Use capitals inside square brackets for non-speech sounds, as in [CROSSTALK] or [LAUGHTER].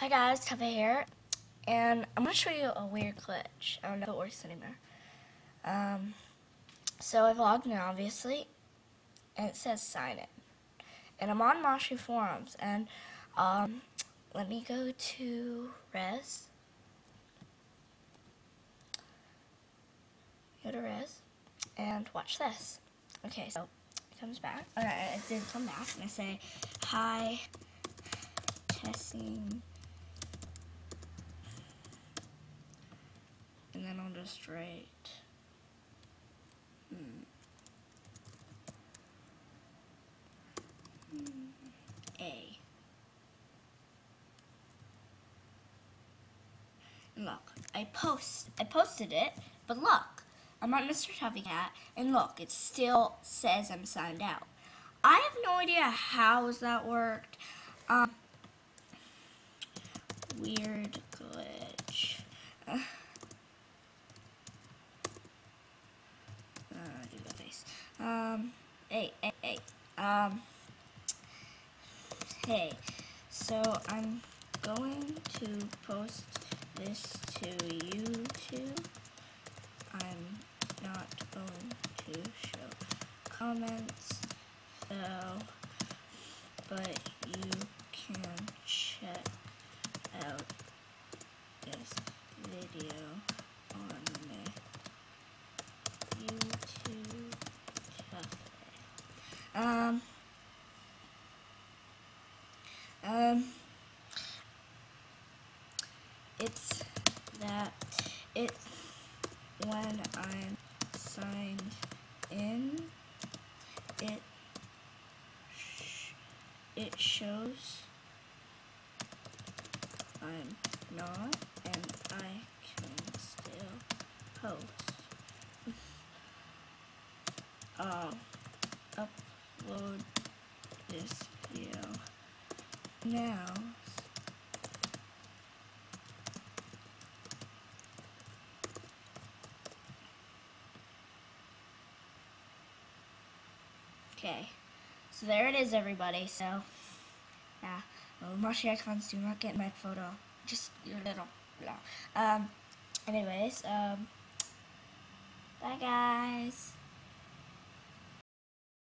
Hi guys, Tava here, and I'm going to show you a weird glitch. I don't know if it works anymore. Um, so I've logged in, obviously, and it says sign in. And I'm on Moshi forums, and um, let me go to Res. Go to Res, and watch this. Okay, so it comes back. Alright, it did come back, and I say, hi, testing just write hmm, hmm, A. And look, I post, I posted it, but look, I'm on Mr. Tuffy Cat, and look, it still says I'm signed out. I have no idea how that worked. Um, weird glitch. Uh, Um, hey, hey, hey. Um, hey. So I'm going to post this to YouTube. I'm not going to show comments, so, but you can check out this video Um, um, it's that it when I'm signed in, it sh it shows I'm not, and I can still post. [LAUGHS] uh, up upload this video now. Okay, so there it is, everybody. So, yeah, well, Moshi icons do not get my photo. Just your little, blah. Um, anyways, um, bye guys.